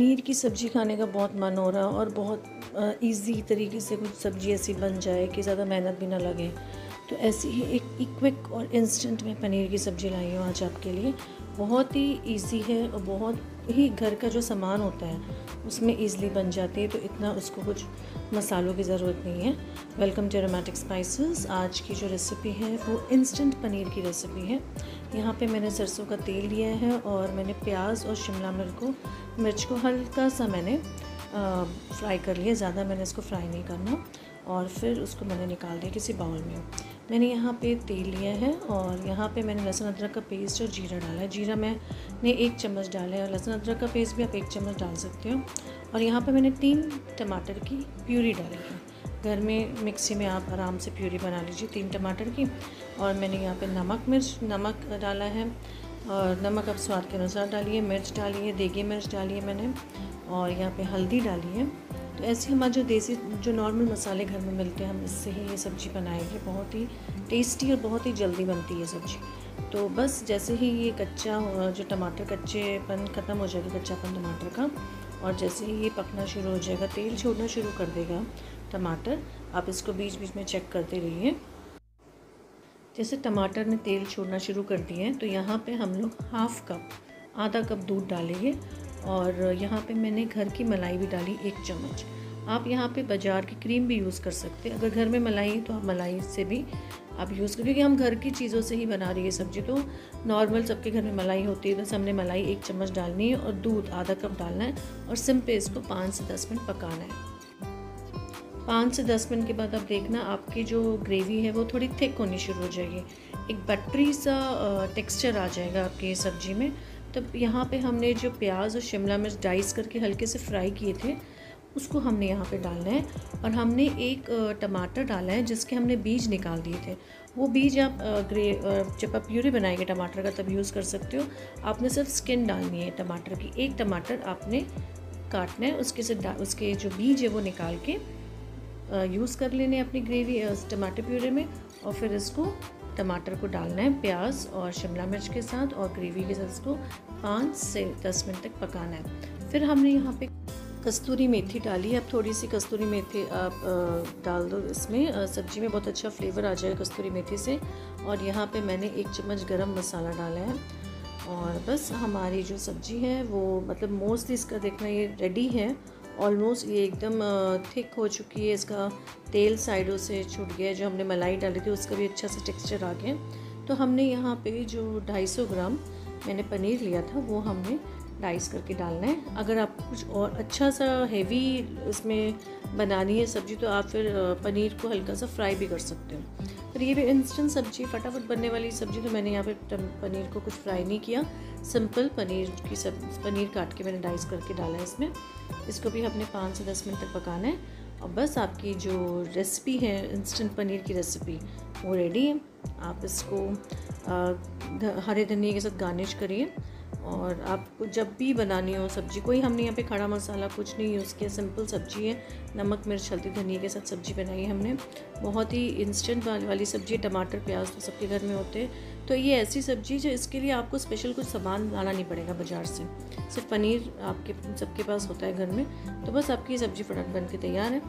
पनीर की सब्ज़ी खाने का बहुत मन हो रहा है और बहुत इजी तरीके से कुछ सब्ज़ी ऐसी बन जाए कि ज़्यादा मेहनत भी ना लगे। तो ऐसी ही एक क्विक और इंस्टेंट में पनीर की सब्ज़ी लाई हूँ आज आपके लिए। बहुत ही इजी है और बहुत ही घर का जो सामान होता है, उसमें ईज़िली बन जाती है तो इतना उसको कुछ मसालों की ज़रूरत नहीं है। वेलकम टू एरोमेटिक स्पाइसेस आज की जो रेसिपी है, वो इंस्टेंट पनीर की रेसिपी है। यहाँ पे मैंने सरसों का तेल लिया है और मैंने प्याज और शिमला मिर्च को मिर्च को हल्का सा मैंने फ्राई कर लिया। ज़्यादा मैंने इसको फ्राई नहीं करना और फिर उसको मैंने निकाल दिया किसी बाउल में। मैंने यहाँ पे तेल लिया है और यहाँ पे मैंने लहसुन अदरक का पेस्ट और जीरा डाला है। जीरा मैंने एक चम्मच डाला है और लहसुन अदरक का पेस्ट भी आप एक चम्मच डाल सकते हो। और यहाँ पे मैंने तीन टमाटर की प्यूरी डाली है। घर में मिक्सी में आप आराम से प्यूरी बना लीजिए तीन टमाटर की। और मैंने यहाँ पे नमक मिर्च, नमक डाला है और नमक आप स्वाद के अनुसार डालिए, मिर्च डालिए, देगी मिर्च डालिए मैंने और यहाँ पे हल्दी डाली है। तो ऐसे हमारे जो देसी, जो नॉर्मल मसाले घर में मिलते हैं, हम इससे ही ये सब्ज़ी बनाएँगे। बहुत ही टेस्टी और बहुत ही जल्दी बनती है सब्ज़ी। तो बस जैसे ही ये कच्चा, जो टमाटर कच्चेपन ख़त्म हो जाएगा, कच्चापन टमाटर का, और जैसे ही ये पकना शुरू हो जाएगा, तेल छोड़ना शुरू कर देगा टमाटर, आप इसको बीच बीच में चेक करते रहिए। जैसे टमाटर ने तेल छोड़ना शुरू कर दिए हैं तो यहाँ पे हम लोग हाफ़ कप आधा कप दूध डालेंगे और यहाँ पे मैंने घर की मलाई भी डाली एक चम्मच। आप यहाँ पे बाज़ार की क्रीम भी यूज़ कर सकते हैं। अगर घर में मलाई है तो आप मलाई से भी आप यूज़ कर, क्योंकि हम घर की चीज़ों से ही बना रही है सब्ज़ी तो नॉर्मल सबके घर में मलाई होती है, बस हमने मलाई एक चम्मच डालनी है और दूध आधा कप डालना है और सिम पे इसको पाँच से दस मिनट पकाना है। पाँच से दस मिनट के बाद आप देखना, आपकी जो ग्रेवी है वो थोड़ी थिक होनी शुरू हो जाएगी। एक बटरी सा टेक्सचर आ जाएगा आपकी सब्ज़ी में। तब यहाँ पे हमने जो प्याज और शिमला मिर्च डाइस करके हल्के से फ्राई किए थे, उसको हमने यहाँ पे डालना है और हमने एक टमाटर डाला है जिसके हमने बीज निकाल दिए थे। वो बीज आप ग्रे जब आप प्यूरी बनाएँगे टमाटर का तब यूज़ कर सकते हो। आपने सिर्फ़ स्किन डालनी है टमाटर की, एक टमाटर आपने काटना है, उसके से उसके जो बीज है वो निकाल के यूज़ कर लेने अपनी ग्रेवी टमाटर प्यूरे में और फिर इसको टमाटर को डालना है प्याज और शिमला मिर्च के साथ और ग्रेवी के साथ इसको पाँच से दस मिनट तक पकाना है। फिर हमने यहाँ पे कस्तूरी मेथी डाली है। अब थोड़ी सी कस्तूरी मेथी आप डाल दो इसमें। सब्ज़ी में बहुत अच्छा फ्लेवर आ जाएगा कस्तूरी मेथी से। और यहाँ पे मैंने एक चम्मच गरम मसाला डाला है। और बस हमारी जो सब्ज़ी है वो मतलब मोस्टली इसका देखना ये रेडी है। ऑलमोस्ट ये एकदम थिक हो चुकी है इसका तेल साइडों से छूट गया जो हमने मलाई डाली थी, उसका भी अच्छा सा टेक्सचर आ गया तो हमने यहाँ पे जो 250 ग्राम मैंने पनीर लिया था, वो हमने डाइस करके डालना है। अगर आपको कुछ और अच्छा सा हेवी इसमें बनानी है सब्ज़ी तो आप फिर पनीर को हल्का सा फ्राई भी कर सकते हो। पर ये भी इंस्टेंट सब्ज़ी, फटाफट बनने वाली सब्ज़ी तो मैंने यहाँ पे पनीर को कुछ फ्राई नहीं किया। सिंपल पनीर की सब, पनीर काट के मैंने डाइस करके डाला है इसमें। इसको भी हमने पाँच से दस मिनट तक पकाना है। और बस आपकी जो रेसिपी है इंस्टेंट पनीर की रेसिपी वो रेडी है। आप इसको हरे धनिया के साथ गार्निश करिए। और आपको जब भी बनानी हो सब्ज़ी, कोई हमने यहाँ पे खड़ा मसाला कुछ नहीं यूज़ किया सिंपल सब्ज़ी है। नमक, मिर्च, हल्दी, धनिया के साथ सब्ज़ी बनाई है हमने। बहुत ही इंस्टेंट वाली सब्ज़ी है, टमाटर, प्याज तो सबके घर में होते हैं। तो ये ऐसी सब्ज़ी जो इसके लिए आपको स्पेशल कुछ सामान लाना नहीं पड़ेगा बाज़ार से। सिर्फ़ पनीर आपके, सबके पास होता है घर में। तो बस आपकी सब्ज़ी फटाफट बन के तैयार है।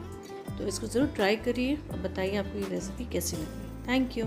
तो इसको ज़रूर ट्राई करिए और बताइए आपको ये रेसिपी कैसी लगी। Thank you